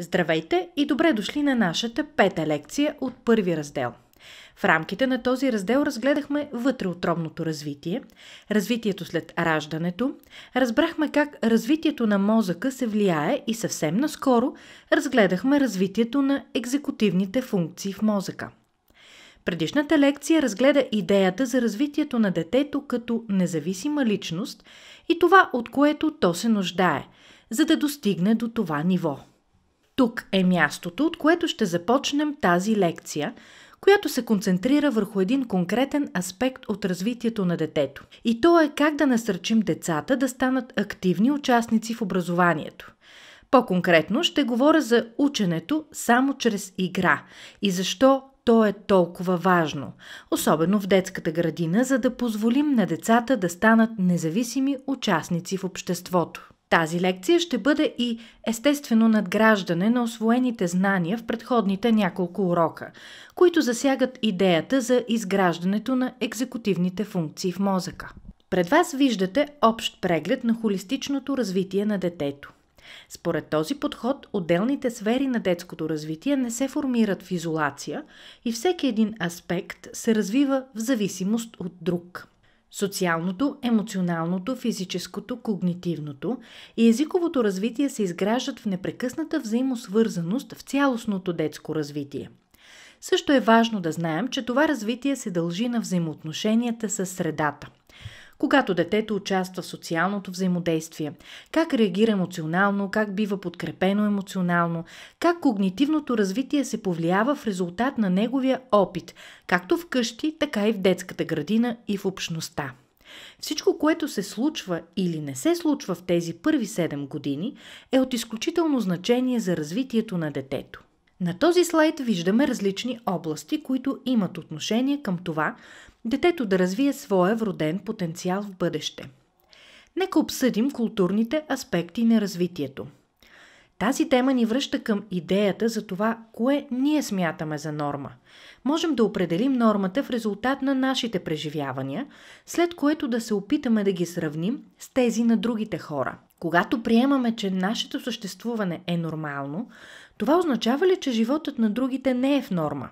Здравейте и добре дошли на нашата пета лекция от първи раздел. В рамките на този раздел разгледахме вътреотробното развитие, развитието след раждането, разбрахме как развитието на мозъка се влияе и съвсем наскоро разгледахме развитието на екзекутивните функции в мозъка. Предишната лекция разгледа идеята за развитието на детето като независима личност и това, от което то се нуждае, за да достигне до това ниво. Тук е мястото, от което ще започнем тази лекция, която се концентрира върху един конкретен аспект от развитието на детето. И то е как да насърчим децата да станат активни участници в образованието. По-конкретно ще говоря за ученето само чрез игра и защо то е толкова важно, особено в детската градина, за да позволим на децата да станат независими участници в обществото. Тази лекция ще бъде и естествено надграждане на освоените знания в предходните няколко урока, които засягат идеята за изграждането на екзекутивните функции в мозъка. Пред вас виждате общ преглед на холистичното развитие на детето. Според този подход, отделните сфери на детското развитие не се формират в изолация и всеки един аспект се развива в зависимост от друг. Социалното, емоционалното, физическото, когнитивното и езиковото развитие се изграждат в непрекъсната взаимосвързаност в цялостното детско развитие. Също е важно да знаем, че това развитие се дължи на взаимоотношенията с средата когато детето участва в социалното взаимодействие, как реагира емоционално, как бива подкрепено емоционално, как когнитивното развитие се повлиява в резултат на неговия опит, както в къщи, така и в детската градина и в общността. Всичко, което се случва или не се случва в тези първи 7 години, е от изключително значение за развитието на детето. На този слайд виждаме различни области, които имат отношение към това детето да развие своя вроден потенциал в бъдеще. Нека обсъдим културните аспекти на развитието. Тази тема ни връща към идеята за това, кое ние смятаме за норма. Можем да определим нормата в резултат на нашите преживявания, след което да се опитаме да ги сравним с тези на другите хора. Когато приемаме, че нашето съществуване е нормално, това означава ли, че животът на другите не е в норма?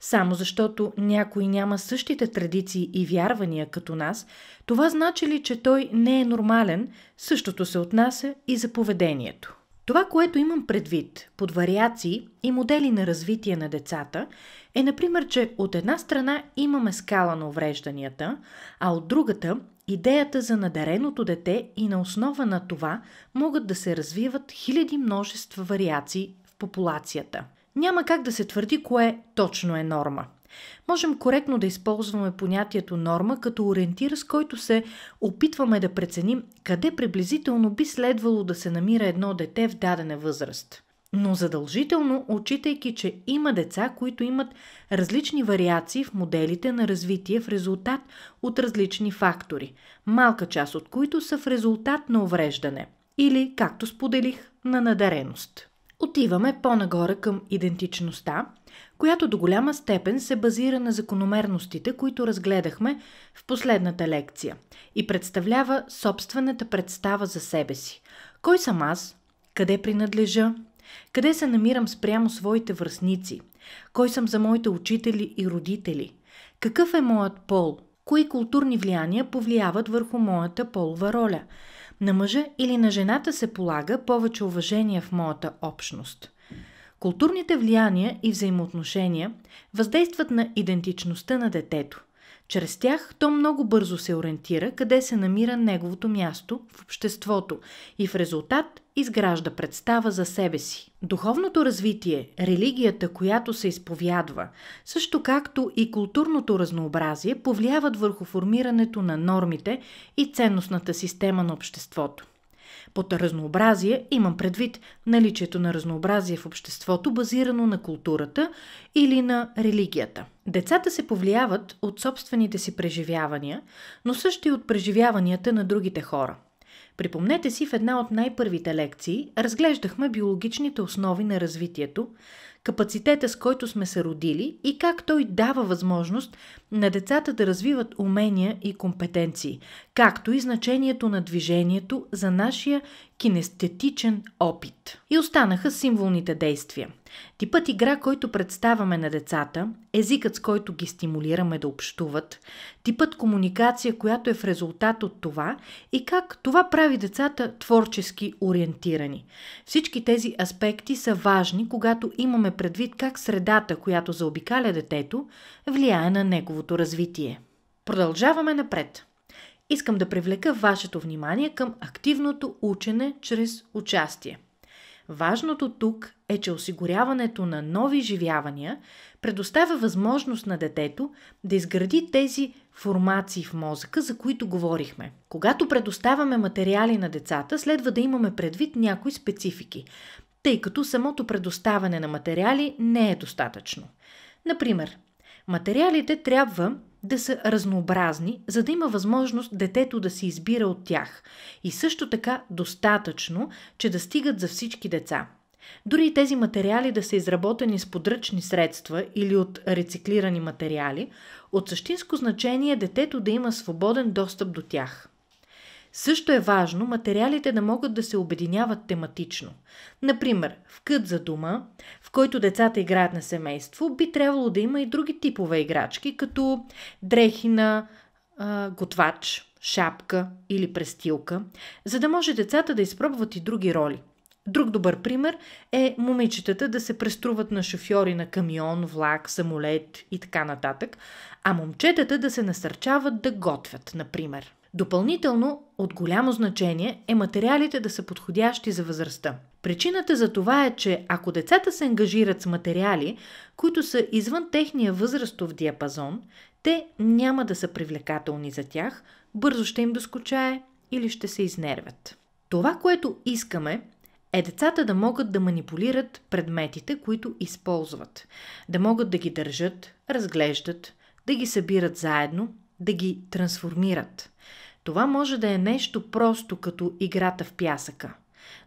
Само защото някой няма същите традиции и вярвания като нас, това значи ли, че той не е нормален, същото се отнася и за поведението. Това, което имам предвид под вариации и модели на развитие на децата, е, например, че от една страна имаме скала на уврежданията, а от другата идеята за надареното дете и на основа на това могат да се развиват хиляди множества вариации в популацията. Няма как да се твърди кое точно е норма. Можем коректно да използваме понятието норма като ориентир, с който се опитваме да преценим къде приблизително би следвало да се намира едно дете в дадена възраст. Но задължително, отчитайки, че има деца, които имат различни вариации в моделите на развитие в резултат от различни фактори, малка част от които са в резултат на увреждане или, както споделих, на надареност. Отиваме по-нагоре към идентичността, която до голяма степен се базира на закономерностите, които разгледахме в последната лекция и представлява собствената представа за себе си. Кой съм аз? Къде принадлежа? Къде се намирам спрямо своите връзници? Кой съм за моите учители и родители? Какъв е моят пол? Кои културни влияния повлияват върху моята полова роля – на мъжа или на жената се полага повече уважение в моята общност. Културните влияния и взаимоотношения въздействат на идентичността на детето. Чрез тях то много бързо се ориентира къде се намира неговото място в обществото и в резултат изгражда представа за себе си. Духовното развитие, религията, която се изповядва, също както и културното разнообразие повлияват върху формирането на нормите и ценностната система на обществото. Под разнообразие имам предвид наличието на разнообразие в обществото, базирано на културата или на религията. Децата се повлияват от собствените си преживявания, но също и от преживяванията на другите хора. Припомнете си, в една от най-първите лекции разглеждахме биологичните основи на развитието, капацитета с който сме се родили и как той дава възможност на децата да развиват умения и компетенции, както и значението на движението за нашия кинестетичен опит. И останаха символните действия. Типът игра, който представяме на децата, езикът с който ги стимулираме да общуват, типът комуникация, която е в резултат от това и как това прави децата творчески ориентирани. Всички тези аспекти са важни, когато имаме предвид как средата, която заобикаля детето, влияе на неговото развитие. Продължаваме напред. Искам да привлека вашето внимание към активното учене чрез участие. Важното тук е, че осигуряването на нови живявания предоставя възможност на детето да изгради тези формации в мозъка, за които говорихме. Когато предоставяме материали на децата, следва да имаме предвид някои специфики, тъй като самото предоставяне на материали не е достатъчно. Например, материалите трябва да са разнообразни, за да има възможност детето да се избира от тях и също така достатъчно, че да стигат за всички деца. Дори тези материали да са изработени с подръчни средства или от рециклирани материали, от същинско значение детето да има свободен достъп до тях. Също е важно материалите да могат да се обединяват тематично. Например, в кът за дума, в който децата играят на семейство, би трябвало да има и други типове играчки, като дрехи на а, готвач, шапка или престилка, за да може децата да изпробват и други роли. Друг добър пример е момичетата да се преструват на шофьори на камион, влак, самолет и така нататък, а момчетата да се насърчават да готвят, например. Допълнително от голямо значение е материалите да са подходящи за възрастта. Причината за това е, че ако децата се ангажират с материали, които са извън техния възрастов диапазон, те няма да са привлекателни за тях, бързо ще им доскочае или ще се изнервят. Това, което искаме, е децата да могат да манипулират предметите, които използват, да могат да ги държат, разглеждат, да ги събират заедно, да ги трансформират. Това може да е нещо просто като играта в пясъка.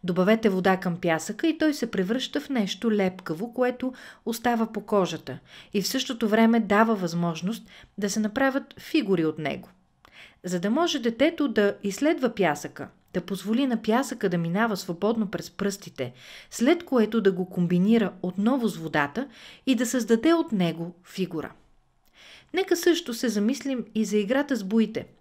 Добавете вода към пясъка и той се превръща в нещо лепкаво, което остава по кожата и в същото време дава възможност да се направят фигури от него. За да може детето да изследва пясъка, да позволи на пясъка да минава свободно през пръстите, след което да го комбинира отново с водата и да създаде от него фигура. Нека също се замислим и за играта с буите –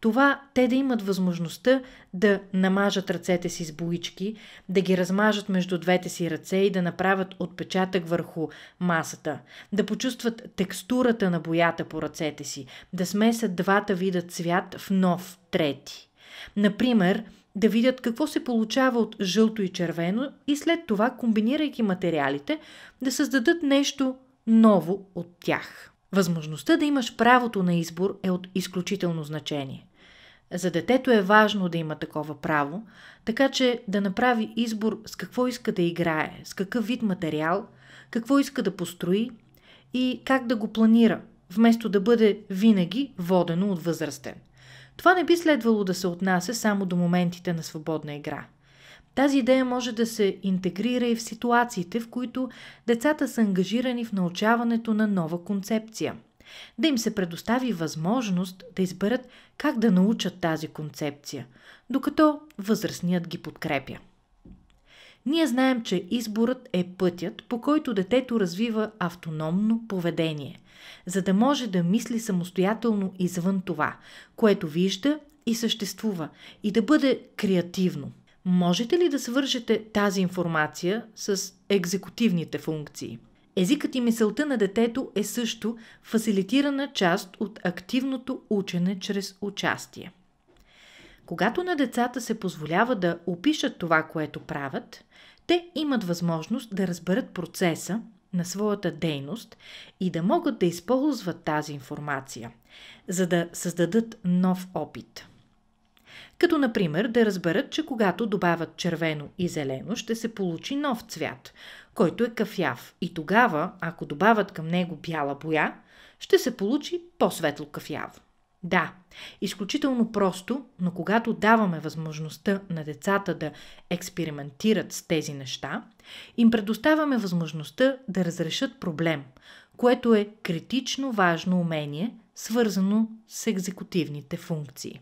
това те да имат възможността да намажат ръцете си с боички, да ги размажат между двете си ръце и да направят отпечатък върху масата, да почувстват текстурата на боята по ръцете си, да смесят двата вида цвят в нов, трети. Например, да видят какво се получава от жълто и червено и след това, комбинирайки материалите, да създадат нещо ново от тях. Възможността да имаш правото на избор е от изключително значение. За детето е важно да има такова право, така че да направи избор с какво иска да играе, с какъв вид материал, какво иска да построи и как да го планира, вместо да бъде винаги водено от възрастен. Това не би следвало да се отнася само до моментите на свободна игра. Тази идея може да се интегрира и в ситуациите, в които децата са ангажирани в научаването на нова концепция – да им се предостави възможност да изберат как да научат тази концепция, докато възрастният ги подкрепя. Ние знаем, че изборът е пътят, по който детето развива автономно поведение, за да може да мисли самостоятелно извън това, което вижда и съществува, и да бъде креативно. Можете ли да свържете тази информация с екзекутивните функции? Езикът и мисълта на детето е също фасилитирана част от активното учене чрез участие. Когато на децата се позволява да опишат това, което правят, те имат възможност да разберат процеса на своята дейност и да могат да използват тази информация, за да създадат нов опит. Като, например, да разберат, че когато добавят червено и зелено, ще се получи нов цвят, който е кафяв. И тогава, ако добавят към него бяла боя, ще се получи по-светло кафяво. Да, изключително просто, но когато даваме възможността на децата да експериментират с тези неща, им предоставяме възможността да разрешат проблем, което е критично важно умение, свързано с екзекутивните функции.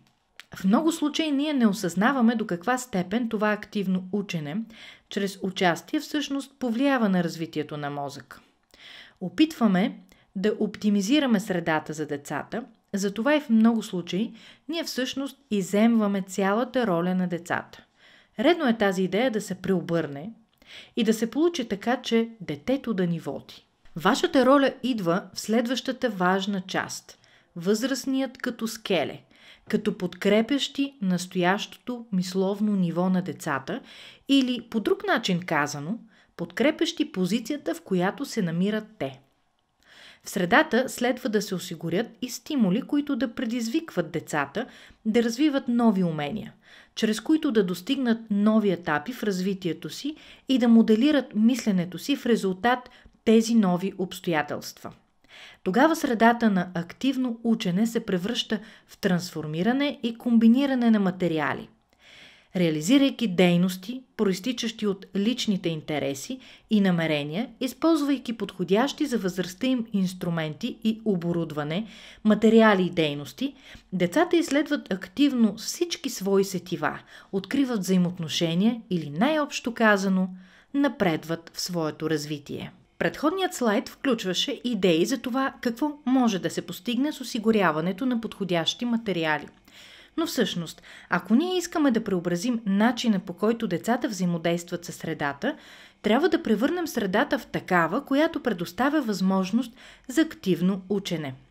В много случаи ние не осъзнаваме до каква степен това активно учене, чрез участие, всъщност повлиява на развитието на мозък. Опитваме да оптимизираме средата за децата, затова и в много случаи ние всъщност иземваме цялата роля на децата. Редно е тази идея да се преобърне и да се получи така, че детето да ни води. Вашата роля идва в следващата важна част – възрастният като скеле, като подкрепящи настоящото мисловно ниво на децата или по друг начин казано, подкрепящи позицията, в която се намират те. В средата следва да се осигурят и стимули, които да предизвикват децата да развиват нови умения, чрез които да достигнат нови етапи в развитието си и да моделират мисленето си в резултат тези нови обстоятелства. Тогава средата на активно учене се превръща в трансформиране и комбиниране на материали. Реализирайки дейности, проистичащи от личните интереси и намерения, използвайки подходящи за възрастта им инструменти и оборудване, материали и дейности, децата изследват активно всички свои сетива, откриват взаимоотношения или най-общо казано, напредват в своето развитие. Предходният слайд включваше идеи за това какво може да се постигне с осигуряването на подходящи материали. Но всъщност, ако ние искаме да преобразим начина по който децата взаимодействат със средата, трябва да превърнем средата в такава, която предоставя възможност за активно учене –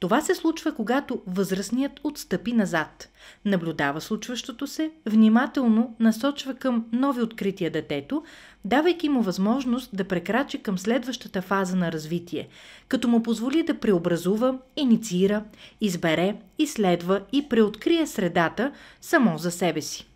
това се случва, когато възрастният отстъпи назад, наблюдава случващото се, внимателно насочва към нови открития детето, давайки му възможност да прекрачи към следващата фаза на развитие, като му позволи да преобразува, инициира, избере, изследва и преоткрие средата само за себе си.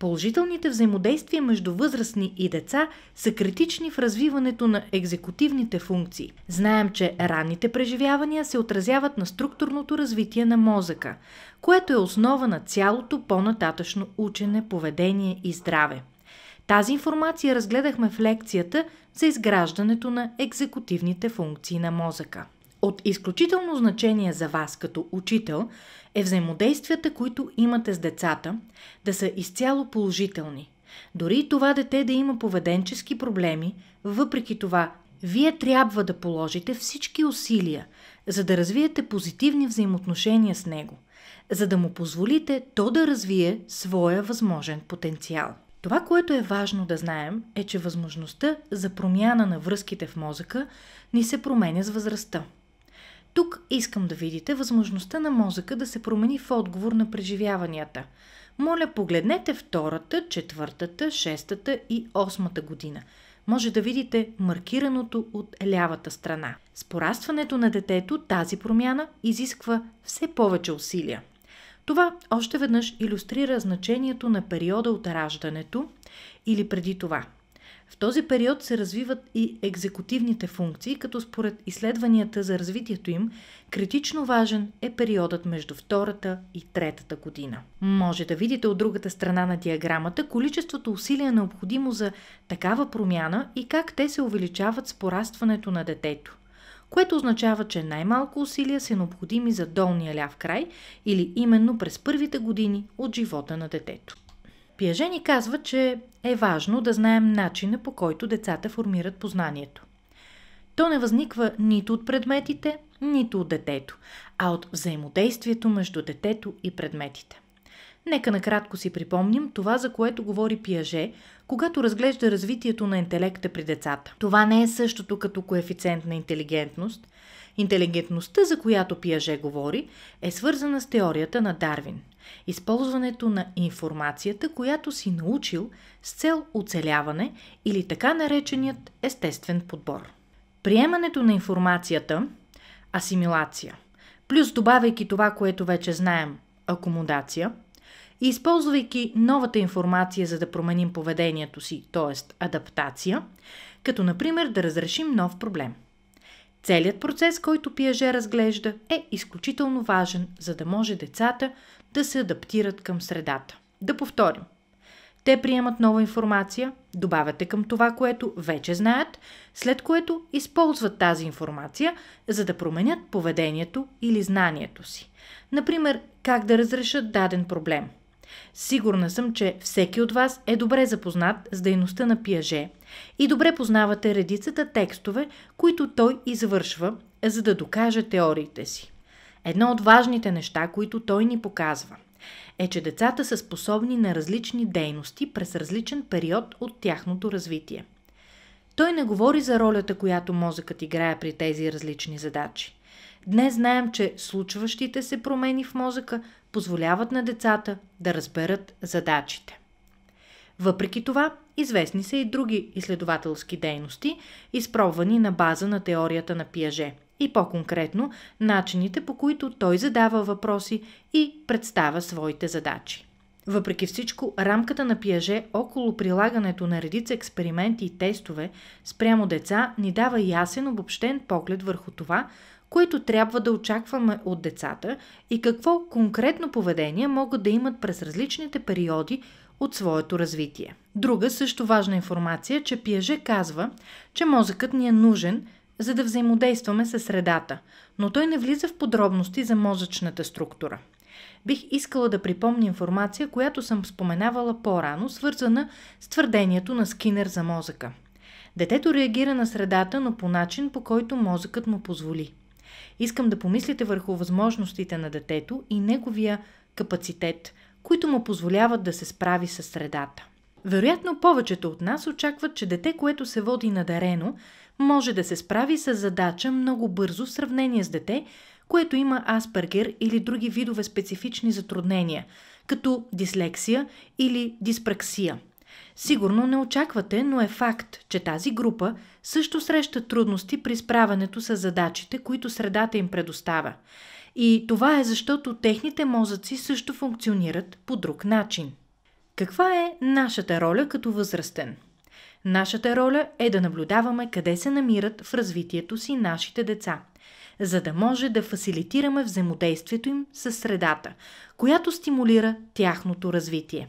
Положителните взаимодействия между възрастни и деца са критични в развиването на екзекутивните функции. Знаем, че ранните преживявания се отразяват на структурното развитие на мозъка, което е основа на цялото по-нататъчно учене, поведение и здраве. Тази информация разгледахме в лекцията за изграждането на екзекутивните функции на мозъка. От изключително значение за вас като учител е взаимодействията, които имате с децата, да са изцяло положителни. Дори и това дете да има поведенчески проблеми, въпреки това, вие трябва да положите всички усилия, за да развиете позитивни взаимоотношения с него, за да му позволите то да развие своя възможен потенциал. Това, което е важно да знаем, е, че възможността за промяна на връзките в мозъка ни се променя с възрастта. Тук искам да видите възможността на мозъка да се промени в отговор на преживяванията. Моля, погледнете втората, четвъртата, шестата и осмата година. Може да видите маркираното от лявата страна. С порастването на детето тази промяна изисква все повече усилия. Това още веднъж иллюстрира значението на периода от раждането или преди това – в този период се развиват и екзекутивните функции, като според изследванията за развитието им, критично важен е периодът между втората и третата година. Може да видите от другата страна на диаграмата количеството усилия необходимо за такава промяна и как те се увеличават с порастването на детето което означава, че най-малко усилия са необходими за долния ляв край или именно през първите години от живота на детето. Пиаже ни казва, че е важно да знаем начина по който децата формират познанието. То не възниква нито от предметите, нито от детето, а от взаимодействието между детето и предметите. Нека накратко си припомним това, за което говори Пиаже, когато разглежда развитието на интелекта при децата. Това не е същото като коефициент на интелигентност. Интелигентността, за която Пиаже говори, е свързана с теорията на Дарвин – използването на информацията, която си научил с цел оцеляване или така нареченият естествен подбор. Приемането на информацията – асимилация, плюс добавяйки това, което вече знаем – акомодация, и използвайки новата информация, за да променим поведението си, т.е. адаптация, като например да разрешим нов проблем. Целият процес, който Пиаже разглежда, е изключително важен, за да може децата да се адаптират към средата. Да повторим. Те приемат нова информация, добавяте към това, което вече знаят, след което използват тази информация, за да променят поведението или знанието си. Например, как да разрешат даден проблем. Сигурна съм, че всеки от вас е добре запознат с дейността на Пиаже и добре познавате редицата текстове, които той извършва, за да докаже теориите си. Едно от важните неща, които той ни показва – е, че децата са способни на различни дейности през различен период от тяхното развитие. Той не говори за ролята, която мозъкът играе при тези различни задачи. Днес знаем, че случващите се промени в мозъка позволяват на децата да разберат задачите. Въпреки това, известни са и други изследователски дейности, изпробвани на база на теорията на Пиаже – и по-конкретно начините по които той задава въпроси и представя своите задачи. Въпреки всичко, рамката на Пиаже около прилагането на редица експерименти и тестове спрямо деца ни дава ясен обобщен поглед върху това, което трябва да очакваме от децата и какво конкретно поведение могат да имат през различните периоди от своето развитие. Друга също важна информация е, че Пиаже казва, че мозъкът ни е нужен – за да взаимодействаме с средата, но той не влиза в подробности за мозъчната структура. Бих искала да припомня информация, която съм споменавала по-рано, свързана с твърдението на Скинер за мозъка. Детето реагира на средата, но по начин, по който мозъкът му позволи. Искам да помислите върху възможностите на детето и неговия капацитет, които му позволяват да се справи с средата. Вероятно повечето от нас очакват, че дете, което се води надарено, може да се справи с задача много бързо в сравнение с дете, което има Аспергер или други видове специфични затруднения, като дислексия или диспраксия. Сигурно не очаквате, но е факт, че тази група също среща трудности при справянето с задачите, които средата им предоставя. И това е защото техните мозъци също функционират по друг начин. Каква е нашата роля като възрастен? Нашата роля е да наблюдаваме къде се намират в развитието си нашите деца, за да може да фасилитираме взаимодействието им с средата, която стимулира тяхното развитие.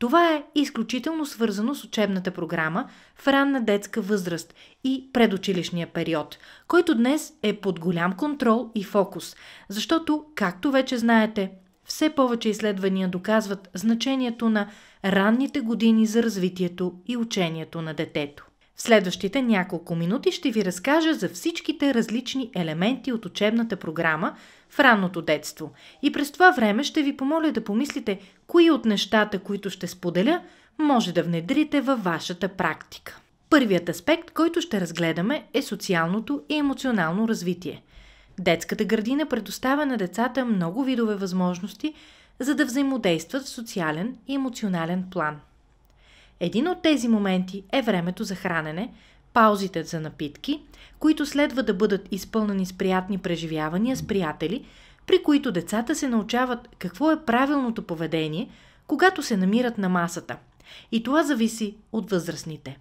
Това е изключително свързано с учебната програма в ранна детска възраст и предучилищния период, който днес е под голям контрол и фокус, защото, както вече знаете, все повече изследвания доказват значението на ранните години за развитието и учението на детето. В следващите няколко минути ще ви разкажа за всичките различни елементи от учебната програма в ранното детство. И през това време ще ви помоля да помислите кои от нещата, които ще споделя, може да внедрите във вашата практика. Първият аспект, който ще разгледаме е социалното и емоционално развитие. Детската градина предоставя на децата много видове възможности, за да взаимодействат в социален и емоционален план. Един от тези моменти е времето за хранене, паузите за напитки, които следва да бъдат изпълнени с приятни преживявания с приятели, при които децата се научават какво е правилното поведение, когато се намират на масата. И това зависи от възрастните.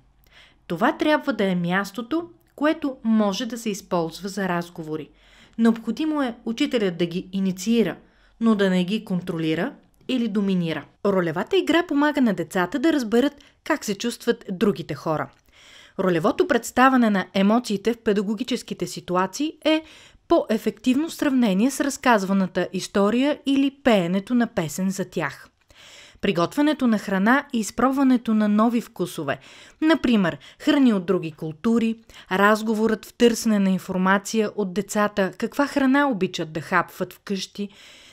Това трябва да е мястото, което може да се използва за разговори. Необходимо е учителят да ги инициира – но да не ги контролира или доминира. Ролевата игра помага на децата да разберат как се чувстват другите хора. Ролевото представане на емоциите в педагогическите ситуации е по-ефективно сравнение с разказваната история или пеенето на песен за тях. Приготвянето на храна и изпробването на нови вкусове, например храни от други култури, разговорът в търсене на информация от децата каква храна обичат да хапват вкъщи,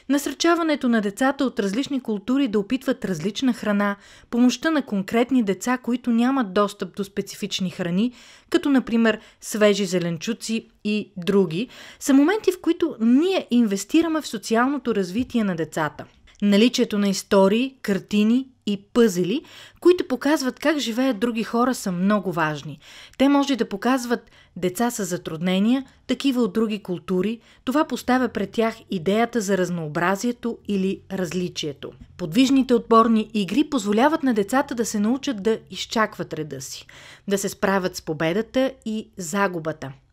Насръчаването на децата от различни култури да опитват различна храна, помощта на конкретни деца, които нямат достъп до специфични храни, като например свежи зеленчуци и други, са моменти, в които ние инвестираме в социалното развитие на децата. Наличието на истории, картини и пъзели, които показват как живеят други хора, са много важни. Те може да показват деца с затруднения, такива от други култури. Това поставя пред тях идеята за разнообразието или различието. Подвижните отборни игри позволяват на децата да се научат да изчакват реда си, да се справят с победата и загубата –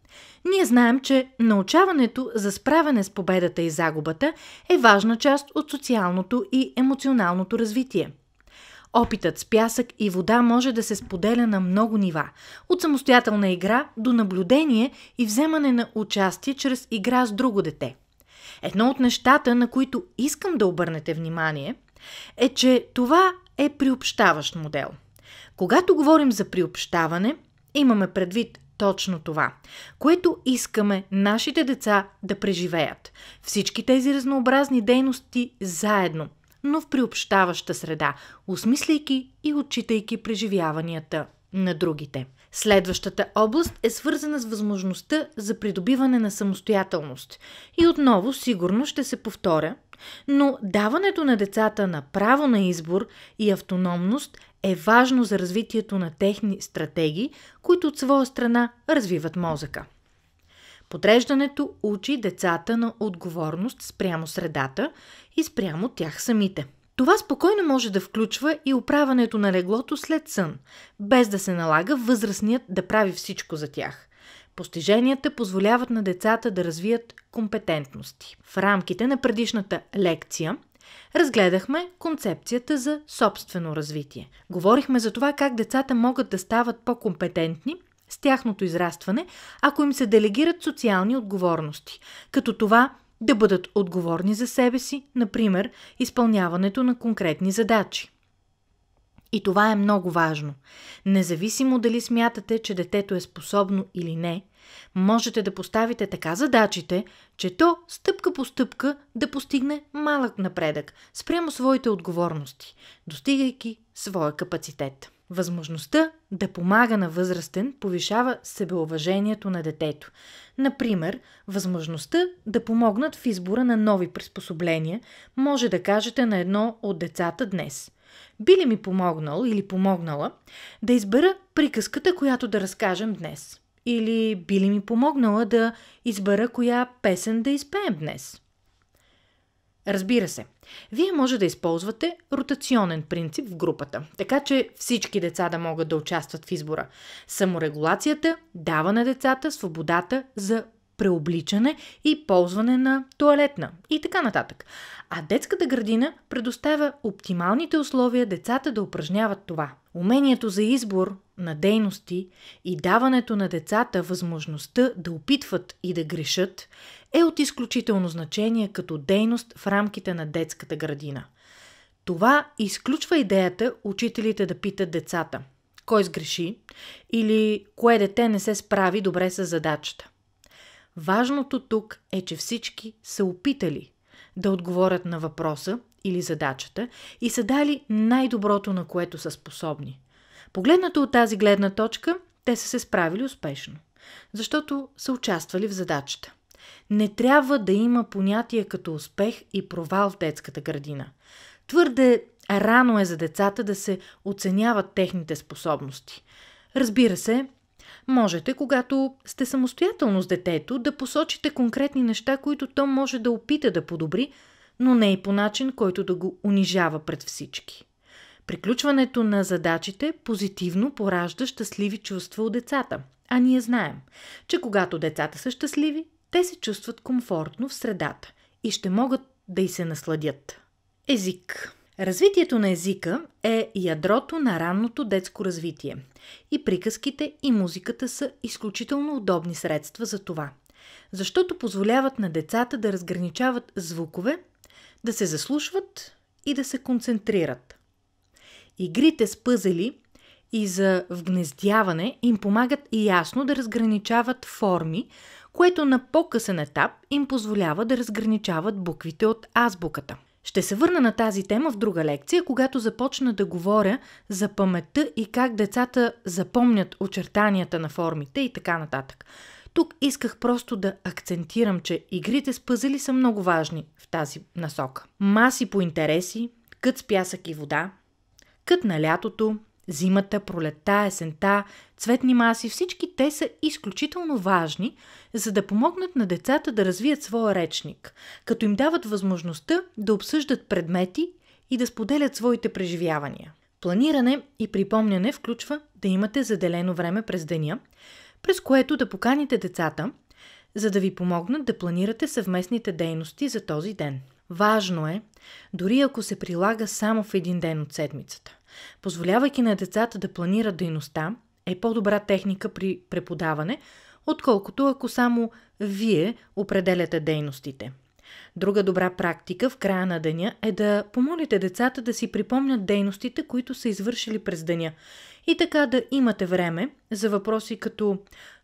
Ние знаем, че научаването за справяне с победата и загубата е важна част от социалното и емоционалното развитие. Опитът с пясък и вода може да се споделя на много нива, от самостоятелна игра до наблюдение и вземане на участие чрез игра с друго дете. Едно от нещата, на които искам да обърнете внимание, е, че това е приобщаващ модел. Когато говорим за приобщаване, имаме предвид точно това, което искаме нашите деца да преживеят. Всички тези разнообразни дейности заедно, но в приобщаваща среда, осмисляйки и отчитайки преживяванията на другите. Следващата област е свързана с възможността за придобиване на самостоятелност. И отново сигурно ще се повторя, но даването на децата на право на избор и автономност е важно за развитието на техни стратегии, които от своя страна развиват мозъка. Подреждането учи децата на отговорност спрямо средата и спрямо тях самите. Това спокойно може да включва и управането на леглото след сън, без да се налага възрастният да прави всичко за тях. Постиженията позволяват на децата да развият компетентности. В рамките на предишната лекция разгледахме концепцията за собствено развитие. Говорихме за това как децата могат да стават по-компетентни с тяхното израстване, ако им се делегират социални отговорности, като това да бъдат отговорни за себе си, например, изпълняването на конкретни задачи. И това е много важно. Независимо дали смятате, че детето е способно или не, можете да поставите така задачите, че то стъпка по стъпка да постигне малък напредък спрямо своите отговорности, достигайки своя капацитет. Възможността да помага на възрастен повишава себеуважението на детето. Например, възможността да помогнат в избора на нови приспособления може да кажете на едно от децата днес. Би ли ми помогнал или помогнала да избера приказката, която да разкажем днес? Или би ли ми помогнала да избера коя песен да изпеем днес? Разбира се, вие може да използвате ротационен принцип в групата, така че всички деца да могат да участват в избора. Саморегулацията дава на децата свободата за преобличане и ползване на туалетна и така нататък. А детската градина предоставя оптималните условия децата да упражняват това. Умението за избор на дейности и даването на децата възможността да опитват и да грешат е от изключително значение като дейност в рамките на детската градина. Това изключва идеята учителите да питат децата кой сгреши или кое дете не се справи добре с задачата. Важното тук е, че всички са опитали да отговорят на въпроса или задачата и са дали най-доброто, на което са способни. Погледнато от тази гледна точка, те са се справили успешно, защото са участвали в задачата. Не трябва да има понятие като успех и провал в детската градина. Твърде рано е за децата да се оценяват техните способности. Разбира се, можете, когато сте самостоятелно с детето, да посочите конкретни неща, които то може да опита да подобри, но не и по начин, който да го унижава пред всички. Приключването на задачите позитивно поражда щастливи чувства у децата. А ние знаем, че когато децата са щастливи, те се чувстват комфортно в средата и ще могат да й се насладят. Език. Развитието на езика е ядрото на ранното детско развитие. И приказките и музиката са изключително удобни средства за това. Защото позволяват на децата да разграничават звукове, да се заслушват и да се концентрират. Игрите с пъзели и за вгнездяване им помагат ясно да разграничават форми, което на по-късен етап им позволява да разграничават буквите от азбуката. Ще се върна на тази тема в друга лекция, когато започна да говоря за паметта и как децата запомнят очертанията на формите и така нататък. Тук исках просто да акцентирам, че игрите с пъзели са много важни в тази насока. Маси по интереси, кът с пясък и вода, кът на лятото, Зимата, пролетта, есента, цветни маси, всички те са изключително важни, за да помогнат на децата да развият своя речник, като им дават възможността да обсъждат предмети и да споделят своите преживявания. Планиране и припомняне включва да имате заделено време през деня, през което да поканите децата, за да ви помогнат да планирате съвместните дейности за този ден. Важно е, дори ако се прилага само в един ден от седмицата. Позволявайки на децата да планират дейността, е по-добра техника при преподаване, отколкото ако само вие определяте дейностите. Друга добра практика в края на деня е да помолите децата да си припомнят дейностите, които са извършили през деня. И така да имате време за въпроси като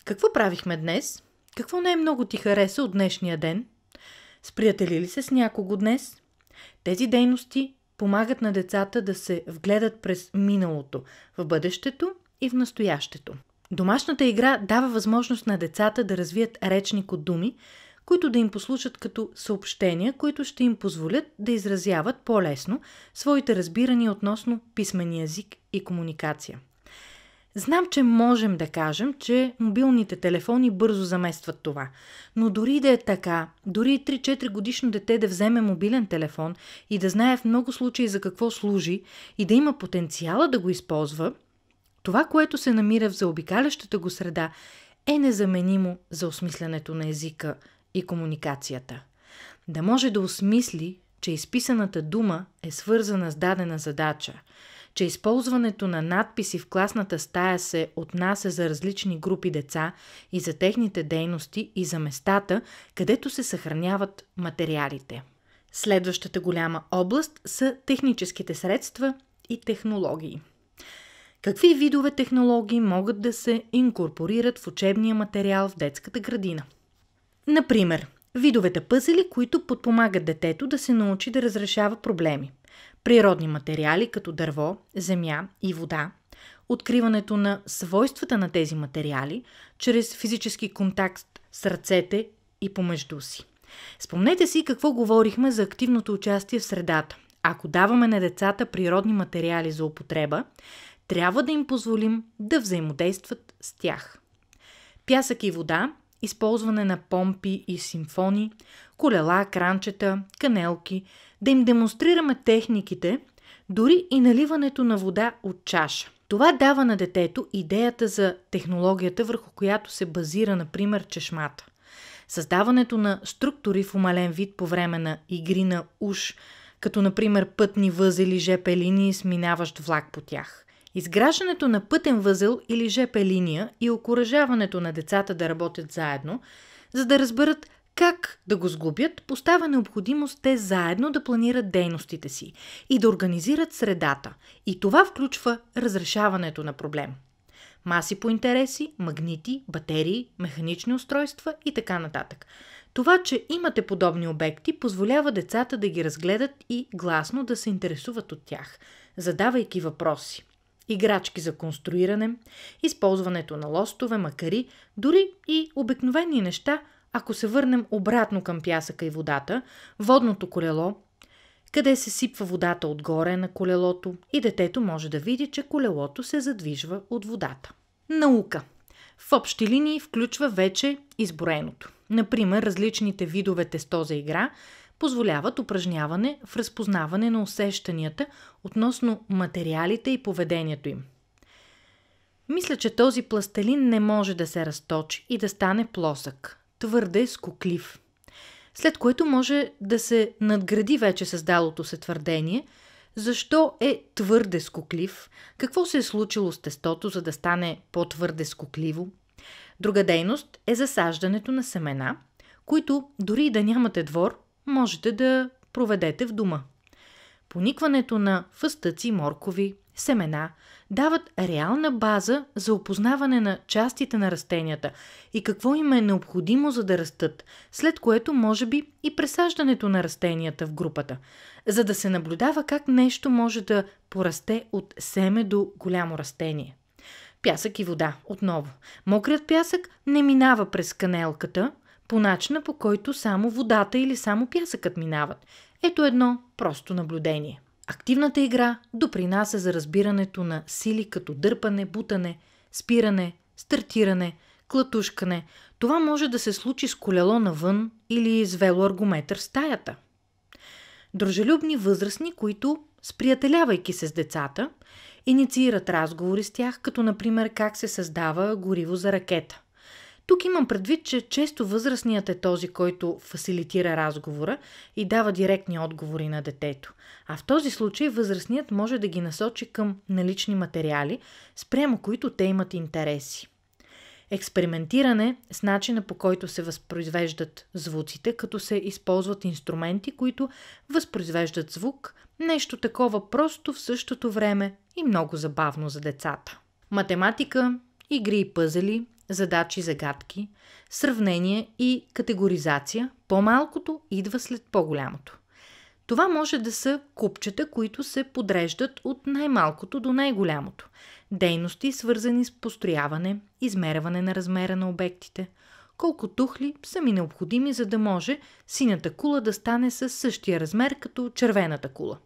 какво правихме днес? Какво не е много ти хареса от днешния ден? Сприятели ли се с някого днес? Тези дейности помагат на децата да се вгледат през миналото, в бъдещето и в настоящето. Домашната игра дава възможност на децата да развият речник от думи, които да им послушат като съобщения, които ще им позволят да изразяват по-лесно своите разбирания относно писмения език и комуникация. Знам, че можем да кажем, че мобилните телефони бързо заместват това. Но дори да е така, дори 3-4 годишно дете да вземе мобилен телефон и да знае в много случаи за какво служи и да има потенциала да го използва, това, което се намира в заобикалящата го среда, е незаменимо за осмислянето на езика и комуникацията. Да може да осмисли, че изписаната дума е свързана с дадена задача, че използването на надписи в класната стая се отнася за различни групи деца и за техните дейности и за местата, където се съхраняват материалите. Следващата голяма област са техническите средства и технологии. Какви видове технологии могат да се инкорпорират в учебния материал в детската градина? Например, видовете пъзели, които подпомагат детето да се научи да разрешава проблеми. Природни материали, като дърво, земя и вода. Откриването на свойствата на тези материали, чрез физически контакт с ръцете и помежду си. Спомнете си какво говорихме за активното участие в средата. Ако даваме на децата природни материали за употреба, трябва да им позволим да взаимодействат с тях. Пясък и вода, използване на помпи и симфони, колела, кранчета, канелки, да им демонстрираме техниките, дори и наливането на вода от чаша. Това дава на детето идеята за технологията, върху която се базира, например, чешмата. Създаването на структури в умален вид по време на игри на уш, като например пътни възели, ЖП линии с минаващ влак по тях. Изграждането на пътен възел или ЖП линия и окоръжаването на децата да работят заедно, за да разберат как да го сглобят, поставя необходимост те заедно да планират дейностите си и да организират средата. И това включва разрешаването на проблем. Маси по интереси, магнити, батерии, механични устройства и така нататък. Това, че имате подобни обекти, позволява децата да ги разгледат и гласно да се интересуват от тях, задавайки въпроси играчки за конструиране, използването на лостове, макари, дори и обикновени неща, ако се върнем обратно към пясъка и водата, водното колело, къде се сипва водата отгоре на колелото и детето може да види, че колелото се задвижва от водата. Наука. В общи линии включва вече изброеното. Например, различните видове тесто за игра позволяват упражняване в разпознаване на усещанията относно материалите и поведението им. Мисля, че този пластелин не може да се разточи и да стане плосък, твърде скоклив. След което може да се надгради вече създалото се твърдение, защо е твърде скоклив, какво се е случило с тестото, за да стане по-твърде скокливо. Друга дейност е засаждането на семена, които дори да нямате двор, можете да проведете в дома. Поникването на фъстъци, моркови, семена дават реална база за опознаване на частите на растенията и какво им е необходимо за да растат, след което може би и пресаждането на растенията в групата, за да се наблюдава как нещо може да порасте от семе до голямо растение. Пясък и вода отново. Мокрият пясък не минава през канелката – по начина по който само водата или само пясъкът минават. Ето едно просто наблюдение. Активната игра допринася за разбирането на сили като дърпане, бутане, спиране, стартиране, клатушкане. Това може да се случи с колело навън или с велоаргометър в стаята. Дружелюбни възрастни, които, сприятелявайки се с децата, инициират разговори с тях, като например как се създава гориво за ракета – Тук имам предвид, че често възрастният е този, който фасилитира разговора и дава директни отговори на детето. А в този случай възрастният може да ги насочи към налични материали, спрямо които те имат интереси. Експериментиране с начина по който се възпроизвеждат звуците, като се използват инструменти, които възпроизвеждат звук, нещо такова просто в същото време и много забавно за децата. Математика, игри и пъзели, задачи, загадки, сравнение и категоризация, по-малкото идва след по-голямото. Това може да са купчета, които се подреждат от най-малкото до най-голямото. Дейности, свързани с построяване, измерване на размера на обектите. Колко тухли са ми необходими, за да може синята кула да стане със същия размер като червената кула.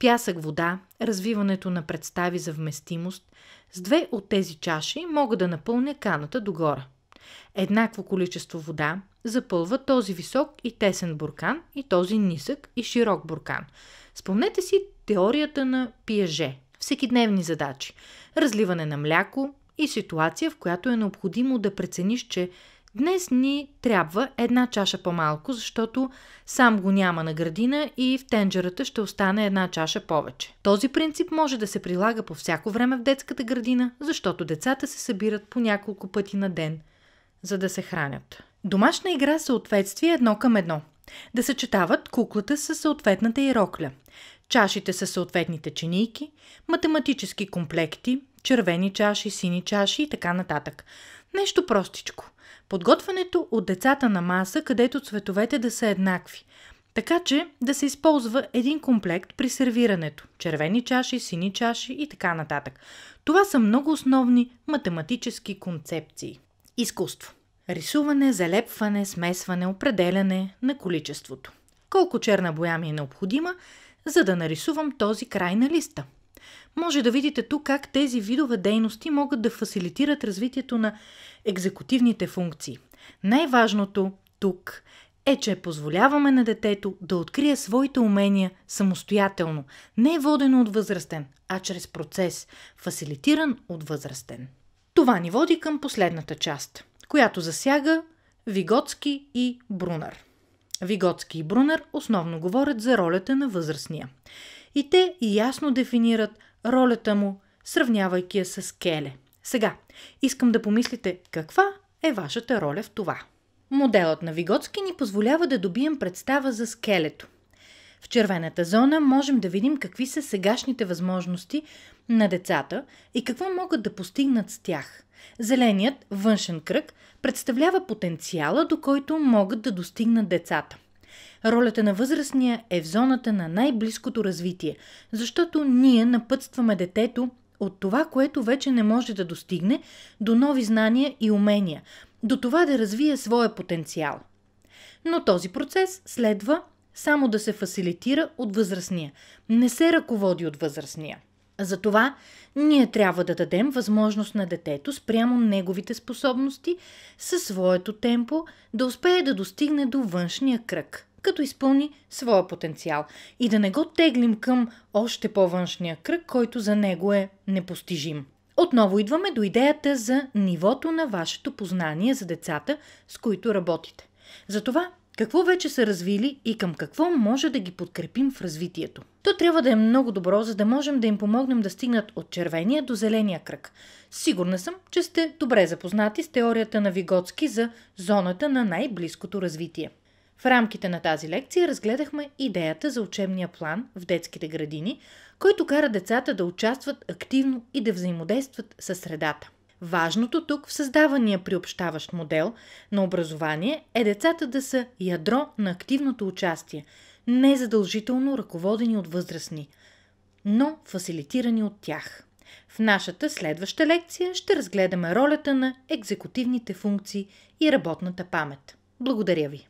Пясък, вода, развиването на представи за вместимост. С две от тези чаши мога да напълня каната догора. Еднакво количество вода запълва този висок и тесен буркан и този нисък и широк буркан. Спомнете си теорията на Пиеже. Всекидневни задачи. Разливане на мляко и ситуация, в която е необходимо да прецениш, че Днес ни трябва една чаша по-малко, защото сам го няма на градина и в тенджерата ще остане една чаша повече. Този принцип може да се прилага по всяко време в детската градина, защото децата се събират по няколко пъти на ден, за да се хранят. Домашна игра съответствие едно към едно. Да съчетават куклата с съответната и рокля. Чашите са съответните чинийки, математически комплекти, червени чаши, сини чаши и така нататък. Нещо простичко. Подготвянето от децата на маса, където цветовете да са еднакви. Така че да се използва един комплект при сервирането. Червени чаши, сини чаши и така нататък. Това са много основни математически концепции. Изкуство. Рисуване, залепване, смесване, определяне на количеството. Колко черна боя ми е необходима, за да нарисувам този край на листа – може да видите тук как тези видове дейности могат да фасилитират развитието на екзекутивните функции. Най-важното тук е, че позволяваме на детето да открие своите умения самостоятелно, не водено от възрастен, а чрез процес, фасилитиран от възрастен. Това ни води към последната част, която засяга Виготски и Брунър. Виготски и Брунър основно говорят за ролята на възрастния. И те ясно дефинират ролята му, сравнявайки я с Келе. Сега, искам да помислите каква е вашата роля в това. Моделът на Виготски ни позволява да добием представа за скелето. В червената зона можем да видим какви са сегашните възможности на децата и какво могат да постигнат с тях. Зеленият външен кръг представлява потенциала, до който могат да достигнат децата – Ролята на възрастния е в зоната на най-близкото развитие, защото ние напътстваме детето от това, което вече не може да достигне, до нови знания и умения, до това да развие своя потенциал. Но този процес следва само да се фасилитира от възрастния, не се ръководи от възрастния. Затова ние трябва да дадем възможност на детето спрямо неговите способности със своето темпо да успее да достигне до външния кръг – като изпълни своя потенциал и да не го теглим към още по-външния кръг, който за него е непостижим. Отново идваме до идеята за нивото на вашето познание за децата, с които работите. Затова какво вече са развили и към какво може да ги подкрепим в развитието. То трябва да е много добро, за да можем да им помогнем да стигнат от червения до зеления кръг. Сигурна съм, че сте добре запознати с теорията на Виготски за зоната на най-близкото развитие. В рамките на тази лекция разгледахме идеята за учебния план в детските градини, който кара децата да участват активно и да взаимодействат със средата. Важното тук в създавания приобщаващ модел на образование е децата да са ядро на активното участие, не задължително ръководени от възрастни, но фасилитирани от тях. В нашата следваща лекция ще разгледаме ролята на екзекутивните функции и работната памет. Благодаря ви!